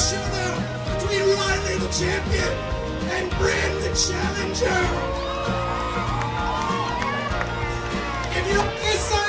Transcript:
showdown between Riley the champion and Brand the challenger. If you miss